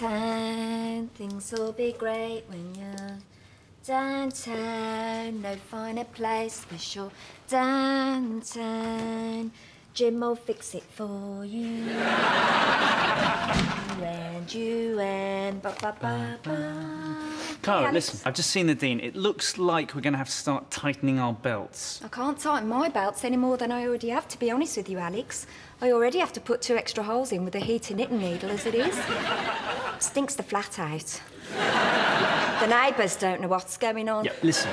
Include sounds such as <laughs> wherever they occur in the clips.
Things will be great when you're downtown. No finer place for sure. Downtown. Jim will fix it for you. you and you and ba ba ba ba. Cara, listen, I've just seen the Dean. It looks like we're going to have to start tightening our belts. I can't tighten my belts any more than I already have, to be honest with you, Alex. I already have to put two extra holes in with a heating knitting needle as it is. <laughs> Stinks the flat out. The neighbours don't know what's going on. Yeah, listen,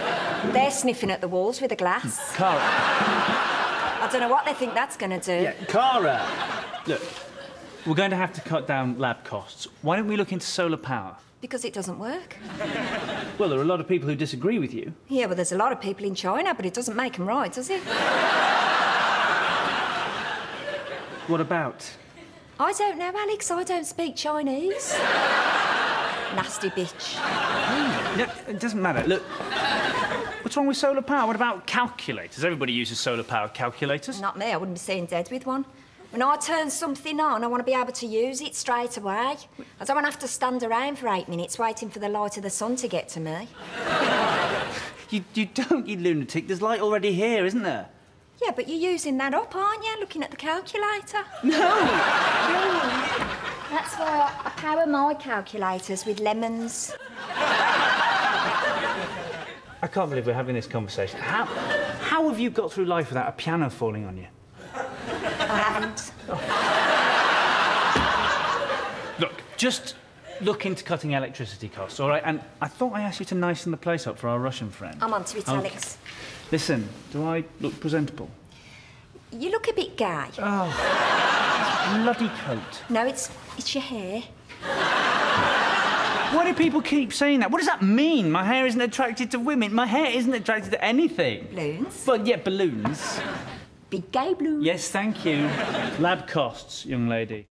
They're sniffing at the walls with a glass. Cara. I don't know what they think that's going to do. Yeah, Cara. Look, we're going to have to cut down lab costs. Why don't we look into solar power? Because it doesn't work. Well, there are a lot of people who disagree with you. Yeah, well, there's a lot of people in China, but it doesn't make them right, does it? What about? I don't know, Alex. I don't speak Chinese. Nasty bitch. Hmm. Yeah, it doesn't matter. Look, what's wrong with solar power? What about calculators? Everybody uses solar power calculators. Not me. I wouldn't be seen dead with one. When I turn something on, I want to be able to use it straight away. I don't want to have to stand around for eight minutes waiting for the light of the sun to get to me. <laughs> You, you don't, you lunatic. There's light already here, isn't there? Yeah, but you're using that up, aren't you? Looking at the calculator. <laughs> No. <laughs> That's why I, I power my calculators with lemons. I can't believe we're having this conversation. How, how have you got through life without a piano falling on you? I <laughs> haven't. Look, just look into cutting electricity costs, all right? And I thought I asked you to nicen the place up for our Russian friend. I'm onto it, Okay. Alex. Listen, do I look presentable? You look a bit gay. Oh, bloody coat. No, it's it's your hair. Why do people keep saying that? What does that mean? My hair isn't attracted to women. My hair isn't attracted to anything. Balloons. Well, yeah, balloons. Big gay blue. Yes, thank you. Lab costs, young lady.